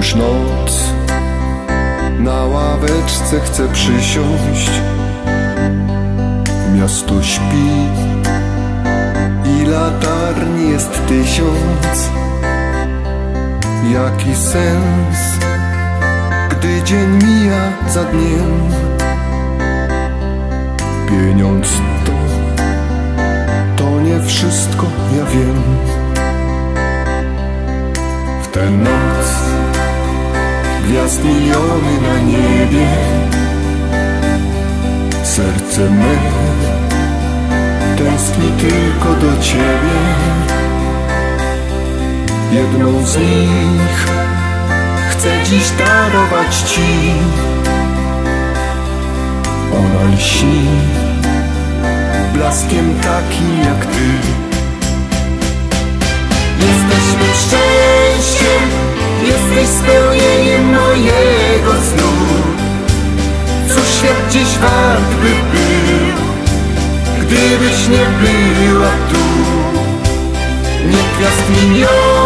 Już noc. Na ławeczce chcę przysiąść. Miasto śpi i latarni jest tysiąc. Jaki sens, gdy dzień mija za dniem? Pieniądz to, to nie wszystko, ja wiem miliony na niebie. Serce me tęskni tylko do Ciebie. Jedną z nich chcę dziś darować Ci. Ona lśni blaskiem takim jak Ty. Jesteśmy szczęściem, jesteś spełnieniem Dziś wart by był, gdybyś nie była tu. Nie gwiazd drogę